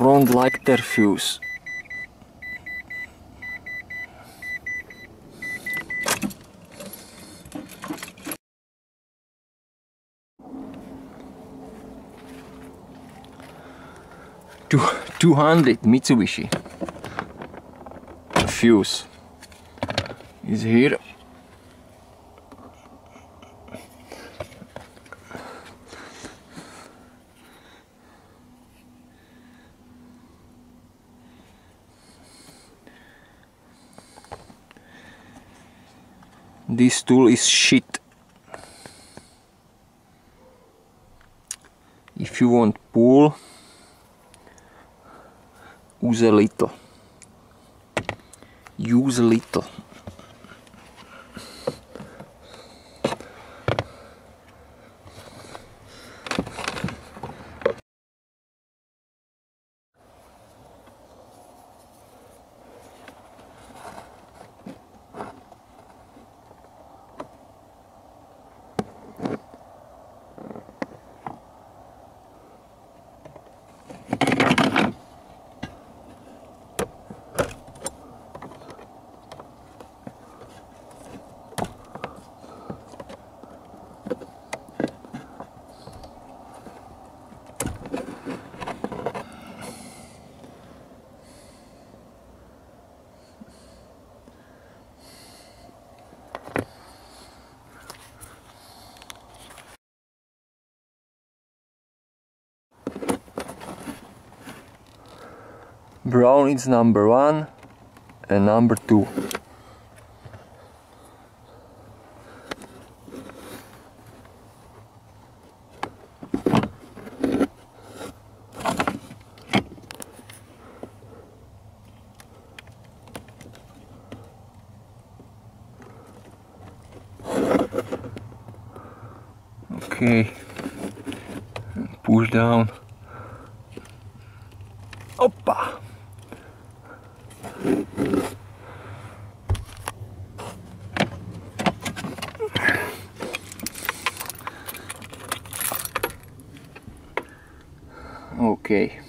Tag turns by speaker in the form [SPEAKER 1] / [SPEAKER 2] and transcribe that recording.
[SPEAKER 1] front lighter fuse. Two, 200 Mitsubishi fuse is here this tool is shit. If you want pull use a little. Use a little brown is number one and number two. Okay. Push down. Oppa! Okay.